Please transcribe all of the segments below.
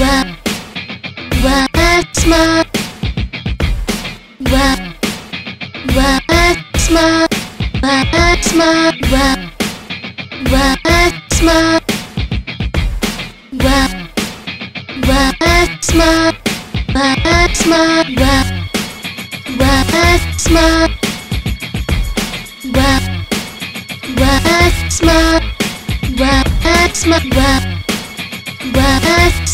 Wa Wa asma Wa Wa asma Wa asma Wa Wa asma Wa Wa asma Wa asma Wa Wa asma Wa Wa asma Wa asma Wa Wa asma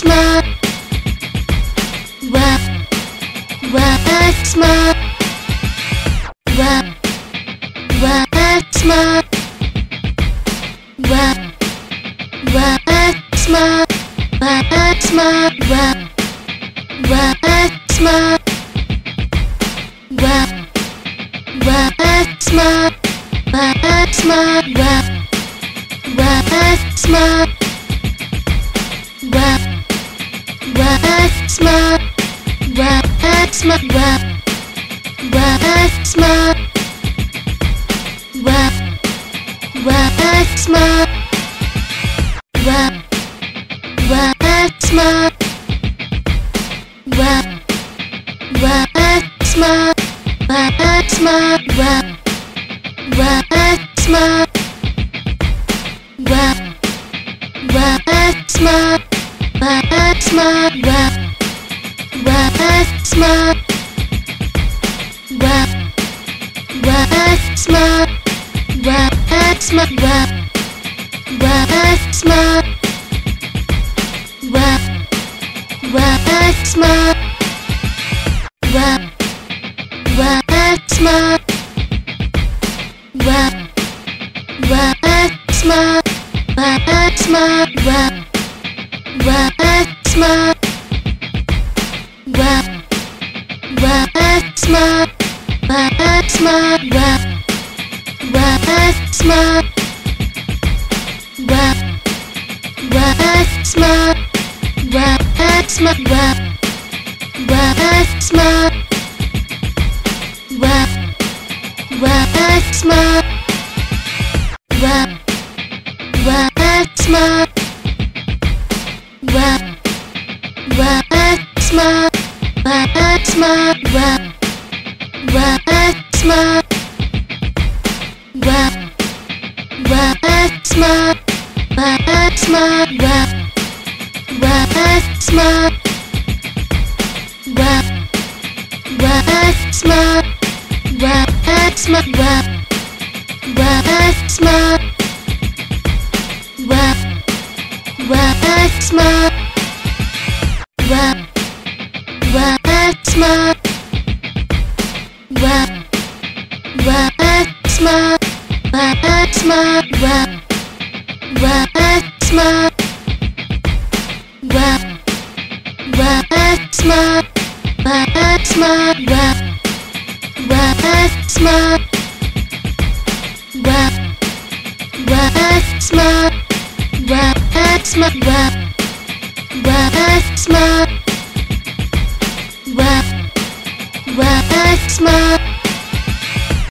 What's my? Wow, wow, smart. Wow, smart. Wow, What's my? Wow, wow, smart. Wow, smart. Wow, What's my? Wow, wow, smart. Wow, smart. Wow. smile. Wow. Wow. Smile. Wow. Wow. Smile. Wow. Smile. Wow. Wow. Smile. Wow. Wow. Smile. Wow. Smile. Wow. Wow. Smile. Wow. Wow. Smile. Wow. Smile. Wow. What smart? What? What smart? What? What smart? What? What smart? What smart? What? What smart? What? What smart? What smart? What? What's my What? What's my What? What's my What's my What? What's my What's my What's my What's my What? What's my Wow, smart, wow, wow, smart, wow, wow, smart, wow, wow, smart, wow, wow, smart, wow, smart, wow, wow, smart, wow, wow, smart, wow, smart, wow smile. Wow. Wow. Smile. Wow. Smile. Wow.